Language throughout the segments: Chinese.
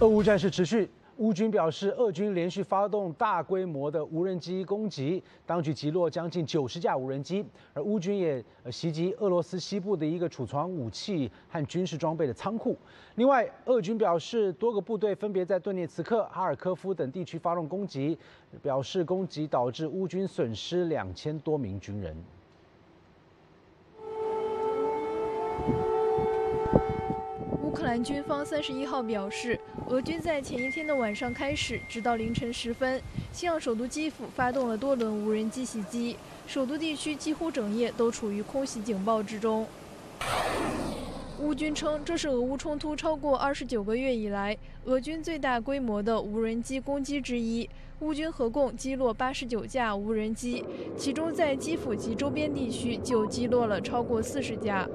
俄乌战事持续，乌军表示，俄军连续发动大规模的无人机攻击，当局击落将近九十架无人机，而乌军也袭击俄罗斯西部的一个储藏武器和军事装备的仓库。另外，俄军表示，多个部队分别在顿涅茨克、哈尔科夫等地区发动攻击，表示攻击导致乌军损失两千多名军人。克兰军方三十一号表示，俄军在前一天的晚上开始，直到凌晨时分，向首都基辅发动了多轮无人机袭击，首都地区几乎整夜都处于空袭警报之中。乌军称，这是俄乌冲突超过二十九个月以来，俄军最大规模的无人机攻击之一。乌军合共击落八十九架无人机，其中在基辅及周边地区就击落了超过四十架。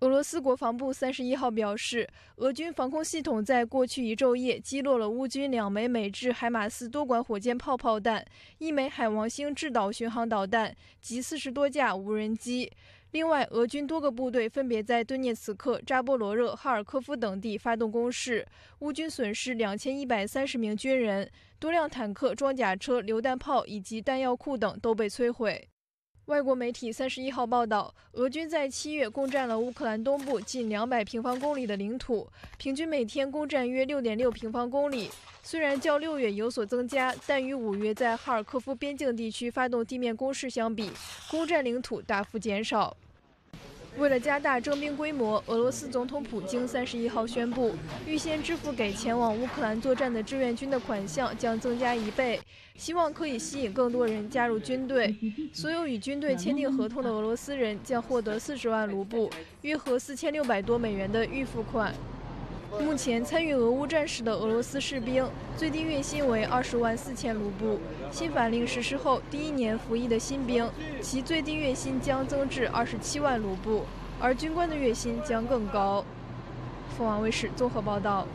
俄罗斯国防部三十一号表示，俄军防空系统在过去一昼夜击落了乌军两枚美制海马斯多管火箭炮炮弹、一枚海王星制导巡航导弹及四十多架无人机。另外，俄军多个部队分别在顿涅茨克、扎波罗热、哈尔科夫等地发动攻势，乌军损失两千一百三十名军人，多辆坦克、装甲车、榴弹炮以及弹药库等都被摧毁。外国媒体三十一号报道，俄军在七月攻占了乌克兰东部近两百平方公里的领土，平均每天攻占约六点六平方公里。虽然较六月有所增加，但与五月在哈尔科夫边境地区发动地面攻势相比，攻占领土大幅减少。为了加大征兵规模，俄罗斯总统普京三十一号宣布，预先支付给前往乌克兰作战的志愿军的款项将增加一倍，希望可以吸引更多人加入军队。所有与军队签订合同的俄罗斯人将获得四十万卢布（约合四千六百多美元）的预付款。目前参与俄乌战事的俄罗斯士兵最低月薪为二十万四千卢布。新法令实施后，第一年服役的新兵其最低月薪将增至二十七万卢布，而军官的月薪将更高。凤凰卫视综合报道。